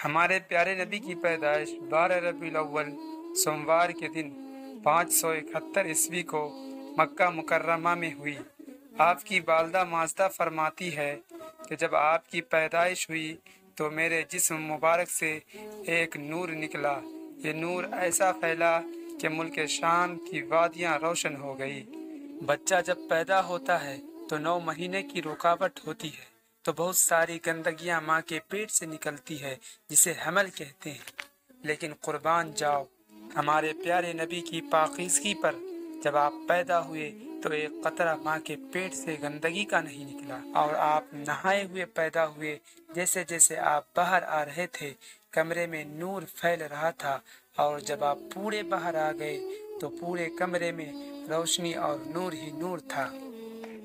हमारे प्यारे नबी की पैदाइश बारह रबी अव्वल सोमवार के दिन पाँच सौ इकहत्तर ईस्वी को मक्का मुकर्रमा में हुई। आपकी वालदा माजदा फरमाती है कि जब आपकी पैदाइश हुई तो मेरे जिस्म मुबारक से एक नूर निकला। ये नूर ऐसा फैला कि मुल्क शाम की वादियाँ रोशन हो गई। बच्चा जब पैदा होता है तो नौ महीने की रुकावट होती है। तो बहुत सारी गंदगियाँ माँ के पेट से निकलती है, जिसे हमल कहते हैं। लेकिन कुर्बान जाओ, हमारे प्यारे नबी की पाकिजगी पर। जब आप पैदा हुए तो एक कतरा माँ के पेट से गंदगी का नहीं निकला। और आप नहाए हुए पैदा हुए जैसे जैसे आप बाहर आ रहे थे, कमरे में नूर फैल रहा था। और जब आप पूरे बाहर आ गए तो पूरे कमरे में रोशनी और नूर ही नूर था।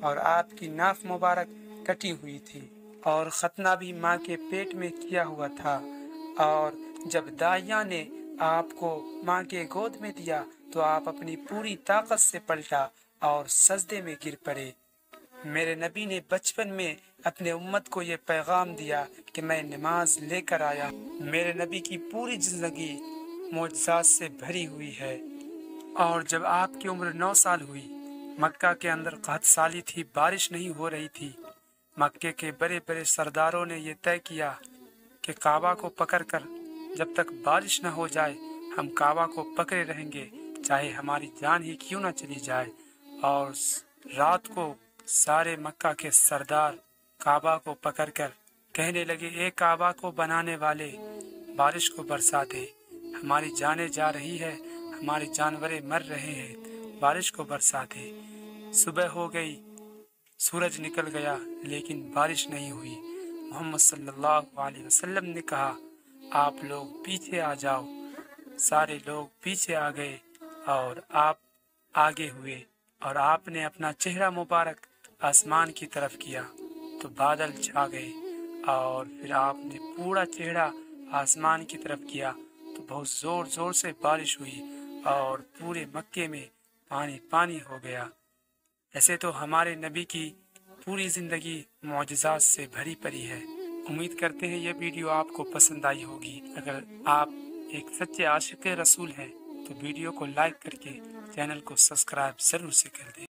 और आपकी नाफ मुबारक कटी हुई थी और खतना भी माँ के पेट में किया हुआ था। और जब दाइया ने आपको माँ के गोद में दिया तो आप अपनी पूरी ताकत से पलटा और सजदे में गिर पड़े। मेरे नबी ने बचपन में अपने उम्मत को ये पैगाम दिया कि मैं नमाज़ लेकर आया। मेरे नबी की पूरी ज़िंदगी मोजात से भरी हुई है। और जब आपकी उम्र नौ साल हुई, मक्का के अंदर साली थी, बारिश नहीं हो रही थी मक्के के बड़े बड़े सरदारों ने यह तय किया कि काबा को पकड़कर जब तक बारिश न हो जाए, हम काबा को पकड़े रहेंगे। चाहे हमारी जान ही क्यों न चली जाए। और रात को सारे मक्का के सरदार काबा को पकड़कर कहने लगे एक काबा को बनाने वाले, बारिश को बरसा दे। हमारी जाने जा रही है, हमारे जानवरे मर रहे हैं, बारिश को बरसा दे। सुबह हो गई सूरज निकल गया, लेकिन बारिश नहीं हुई। मोहम्मद सल्लल्लाहु अलैहि वसल्लम ने कहा, आप लोग पीछे आ जाओ। सारे लोग पीछे आ गए और आप आगे हुए और आपने अपना चेहरा मुबारक आसमान की तरफ़ किया। तो बादल छा गए और फिर आपने पूरा चेहरा आसमान की तरफ़ किया। तो बहुत ज़ोर ज़ोर से बारिश हुई और पूरे मक्के में पानी पानी हो गया। ऐसे तो हमारे नबी की पूरी ज़िंदगी मुआजात से भरी पड़ी है। उम्मीद करते हैं ये वीडियो आपको पसंद आई होगी। अगर आप एक सच्चे आशिक रसूल हैं तो वीडियो को लाइक करके चैनल को सब्सक्राइब ज़रूर से कर दें।